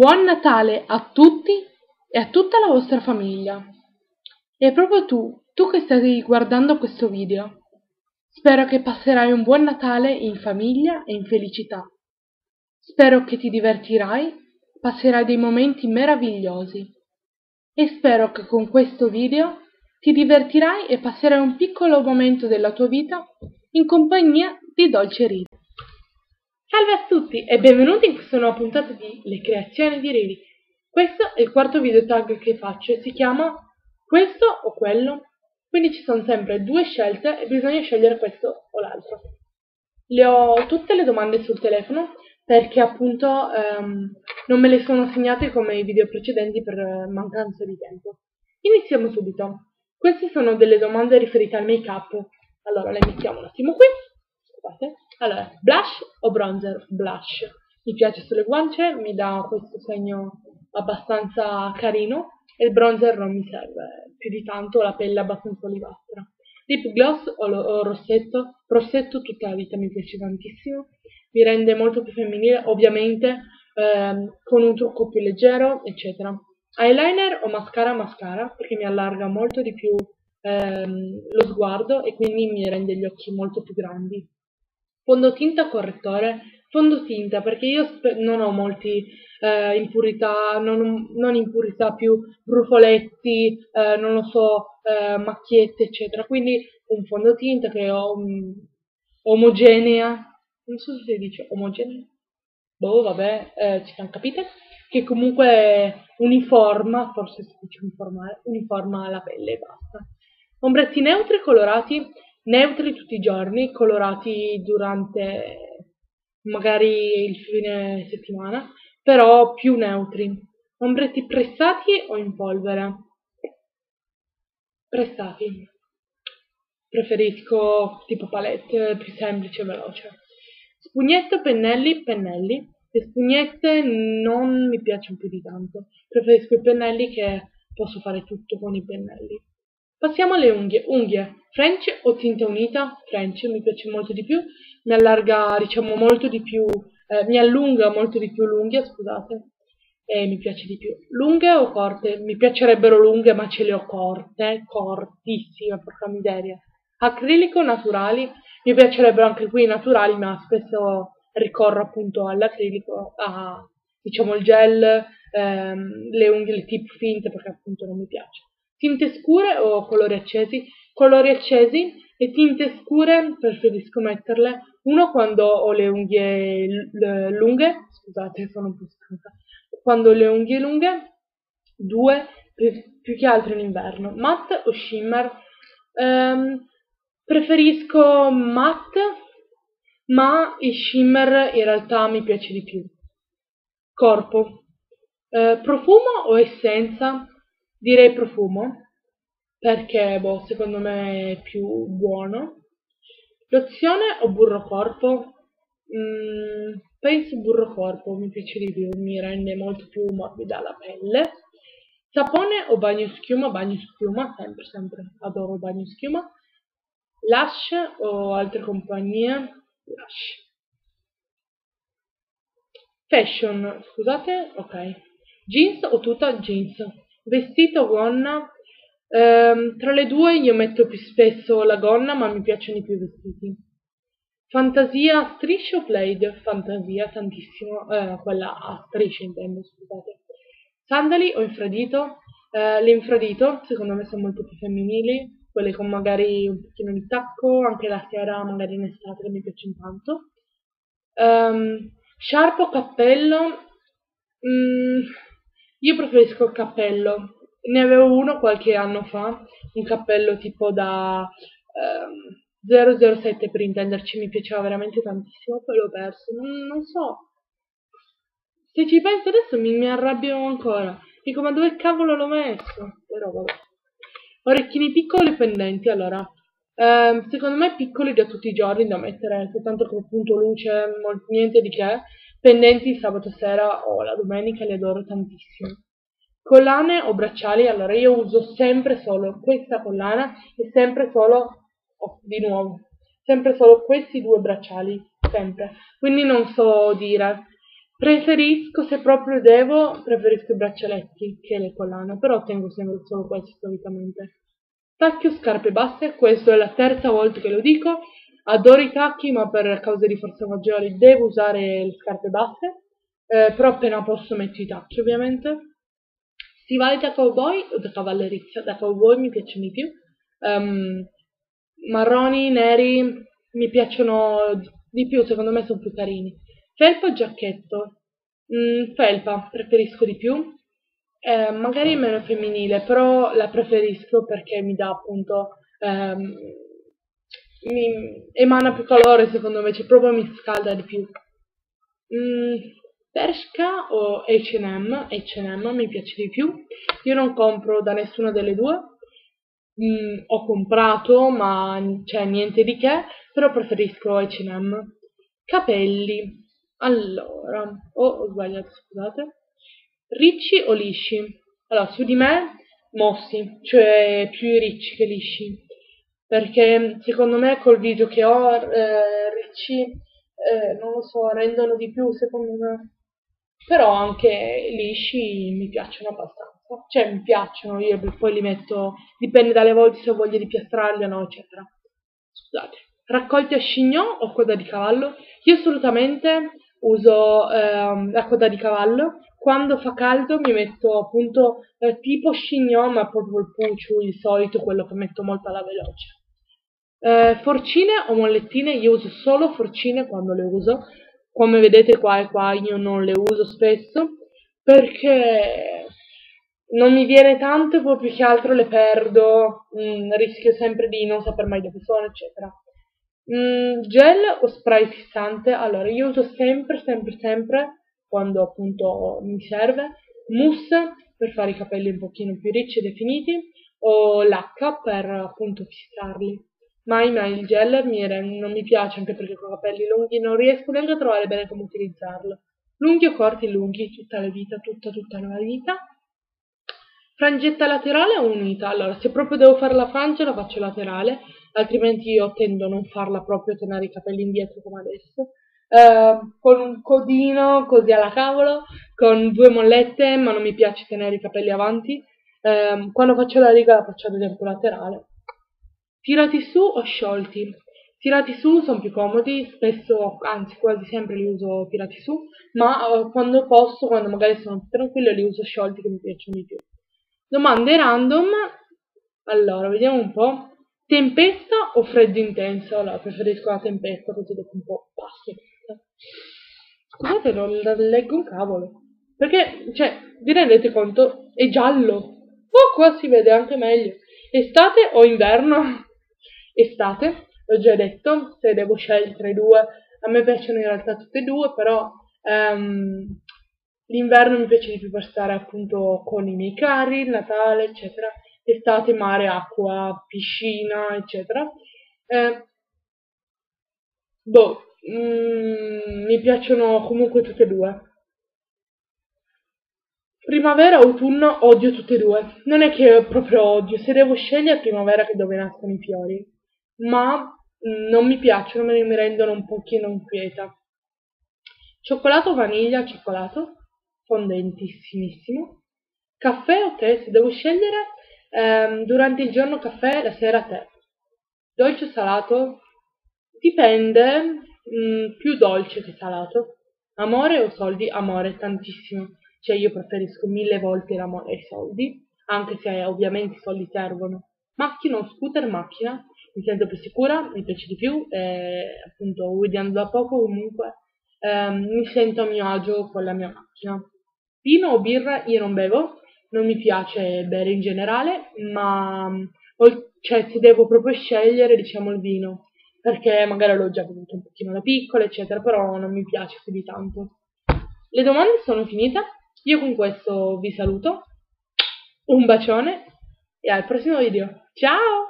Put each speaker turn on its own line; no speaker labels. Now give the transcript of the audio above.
Buon Natale a tutti e a tutta la vostra famiglia. E proprio tu, tu che stai guardando questo video. Spero che passerai un buon Natale in famiglia e in felicità. Spero che ti divertirai, passerai dei momenti meravigliosi. E spero che con questo video ti divertirai e passerai un piccolo momento della tua vita in compagnia di dolce ride. Salve a tutti e benvenuti in questa nuova puntata di Le creazioni di Riri. Questo è il quarto video tag che faccio e si chiama Questo o quello. Quindi ci sono sempre due scelte e bisogna scegliere questo o l'altro. Le ho tutte le domande sul telefono perché appunto ehm, non me le sono segnate come i video precedenti per mancanza di tempo. Iniziamo subito. Queste sono delle domande riferite al make up. Allora le mettiamo un attimo qui. Scusate. Allora, blush o bronzer? Blush. Mi piace sulle guance, mi dà questo segno abbastanza carino e il bronzer non mi serve più di tanto, la pelle è abbastanza olivastra. Lip gloss o, lo, o rossetto? Rossetto tutta la vita mi piace tantissimo, mi rende molto più femminile, ovviamente ehm, con un trucco più leggero, eccetera. Eyeliner o mascara? Mascara, perché mi allarga molto di più ehm, lo sguardo e quindi mi rende gli occhi molto più grandi fondotinta correttore, fondotinta perché io non ho molti eh, impurità, non, non, impurità più brufoletti, eh, non lo so, eh, macchiette eccetera, quindi un fondotinta che è um, omogenea, non so se si dice omogenea, boh vabbè, eh, ci siamo capite, che comunque uniforma, forse si dice uniformare, uniforma la pelle e basta. Ombretti neutri colorati neutri tutti i giorni, colorati durante magari il fine settimana, però più neutri. Ombretti pressati o in polvere? Pressati. Preferisco tipo palette, più semplice e veloce. Spugnette pennelli? Pennelli. Le spugnette non mi piacciono più di tanto. Preferisco i pennelli che posso fare tutto con i pennelli. Passiamo alle unghie. Unghie. French o tinta unita? French mi piace molto di più, mi allarga diciamo molto di più, eh, mi allunga molto di più l'unghia, scusate, e mi piace di più. Lunghe o corte? Mi piacerebbero lunghe ma ce le ho corte, cortissime, porca miseria. Acrilico naturali? Mi piacerebbero anche qui naturali ma spesso ricorro appunto all'acrilico, a diciamo il gel, ehm, le unghie, le tip finte perché appunto non mi piace. Tinte scure o colori accesi? Colori accesi e tinte scure preferisco metterle uno quando ho le unghie lunghe, scusate sono un po' stanca, quando ho le unghie lunghe, due più che altro in inverno, matte o shimmer? Um, preferisco matte, ma il shimmer in realtà mi piace di più. Corpo. Uh, profumo o essenza? Direi profumo, perché boh, secondo me è più buono. Lozione o burro corpo? Mm, penso burro corpo, mi piace di più, mi rende molto più morbida la pelle. Sapone o bagno schiuma? Bagno schiuma, sempre, sempre, adoro bagno schiuma. Lush o altre compagnie? Lush. Fashion, scusate, ok. Jeans o tuta? Jeans vestito gonna ehm, tra le due io metto più spesso la gonna ma mi piacciono i più vestiti. Fantasia strisce o plaid fantasia tantissimo eh, quella a strisce intendo scusate. Sandali o infradito eh, l'infradito secondo me sono molto più femminili quelle con magari un pochino di tacco anche la sera magari in estate che mi piacciono tanto. Um, sciarpo cappello mm, io preferisco il cappello. Ne avevo uno qualche anno fa, un cappello tipo da ehm, 007 per intenderci, mi piaceva veramente tantissimo, poi l'ho perso. Non, non so. Se ci penso adesso mi, mi arrabbio ancora. Dico, ma dove cavolo l'ho messo? Però vabbè. Orecchini piccoli pendenti, allora. Eh, secondo me piccoli da tutti i giorni, da mettere soltanto come punto luce, niente di che pendenti sabato sera o la domenica li adoro tantissimo. Collane o bracciali, allora io uso sempre solo questa collana e sempre solo, oh, di nuovo, sempre solo questi due bracciali, sempre. Quindi non so dire. Preferisco, se proprio devo, preferisco i braccialetti che le collane, però tengo sempre solo questi solitamente. Tacchio scarpe basse, questa è la terza volta che lo dico. Adoro i tacchi, ma per cause di forza maggiori devo usare le scarpe basse. Eh, però appena posso metto i tacchi, ovviamente. Stivali da cowboy o da cavallerizia? Da cowboy mi piacciono di più. Um, marroni, neri, mi piacciono di più, secondo me sono più carini. Felpa o giacchetto? Mm, felpa, preferisco di più. Eh, magari meno femminile, però la preferisco perché mi dà appunto... Ehm, mi emana più calore secondo me, cioè proprio mi scalda di più. Mm, Bershka o H&M? H&M mi piace di più. Io non compro da nessuna delle due. Mm, ho comprato, ma c'è niente di che, però preferisco H&M. Capelli. Allora, oh, ho sbagliato, scusate. Ricci o lisci? Allora, su di me, mossi, cioè più ricci che lisci. Perché secondo me col viso che ho, eh, ricci, eh, non lo so, rendono di più secondo me. Però anche lisci mi piacciono abbastanza. Cioè, mi piacciono, io poi li metto, dipende dalle volte se ho voglia di piastrarli o no, eccetera. Scusate. Raccolti a chignon o coda di cavallo? Io assolutamente uso ehm, la coda di cavallo. Quando fa caldo mi metto appunto eh, tipo chignon, ma proprio il puccio, il solito, quello che metto molto alla veloce. Eh, forcine o mollettine? Io uso solo forcine quando le uso. Come vedete qua e qua io non le uso spesso perché non mi viene tanto, poi più che altro le perdo, mm, rischio sempre di non saper mai dove sono, eccetera. Mm, gel o spray fissante? Allora, io uso sempre, sempre, sempre, quando appunto mi serve, mousse per fare i capelli un pochino più ricci e definiti, o lacca per appunto fissarli. Mai mai il gel mi non mi piace anche perché con capelli lunghi non riesco neanche a trovare bene come utilizzarlo. Lunghi o corti lunghi, tutta la vita, tutta tutta la vita. Frangetta laterale o unita? Allora, se proprio devo fare la frangia la faccio laterale, altrimenti io tendo a non farla proprio tenere i capelli indietro come adesso. Uh, con un codino così alla cavolo, con due mollette, ma non mi piace tenere i capelli avanti. Uh, quando faccio la riga la faccio ad esempio laterale. Tirati su o sciolti? Tirati su sono più comodi, spesso, anzi quasi sempre li uso tirati su, ma uh, quando posso, quando magari sono tranquillo, li uso sciolti che mi piacciono di più. Domande random. Allora, vediamo un po'. Tempesta o freddo intenso? Allora, preferisco la tempesta così dopo un po' passo. Scusate, non leggo un cavolo. Perché, cioè, vi rendete conto? È giallo. Oh, qua si vede anche meglio. Estate o inverno? Estate, l'ho già detto, se devo scegliere tra i due. A me piacciono in realtà tutte e due, però um, L'inverno mi piace di più per stare appunto con i miei cari, il Natale, eccetera. Estate, mare, acqua, piscina, eccetera. Eh, boh, mm, mi piacciono comunque tutte e due. Primavera, autunno, odio tutte e due. Non è che proprio odio, se devo scegliere primavera che dove nascono i fiori. Ma mm, non mi piacciono, mi rendono un pochino inquieta. Cioccolato vaniglia, cioccolato fondentissimissimo. Caffè o tè? Se devo scegliere, ehm, durante il giorno caffè, la sera tè. Dolce o salato? Dipende, mh, mm, più dolce che salato. Amore o soldi? Amore, tantissimo. Cioè io preferisco mille volte l'amore ai soldi, anche se ovviamente i soldi servono. Macchina o scooter? Macchina, mi sento più sicura, mi piace di più, e appunto guidando da poco comunque ehm, mi sento a mio agio con la mia macchina. Vino o birra io non bevo, non mi piace bere in generale, ma cioè, se devo proprio scegliere, diciamo il vino, perché magari l'ho già bevuto un pochino da piccola, eccetera, però non mi piace più di tanto. Le domande sono finite, io con questo vi saluto, un bacione e al prossimo video. Ciao!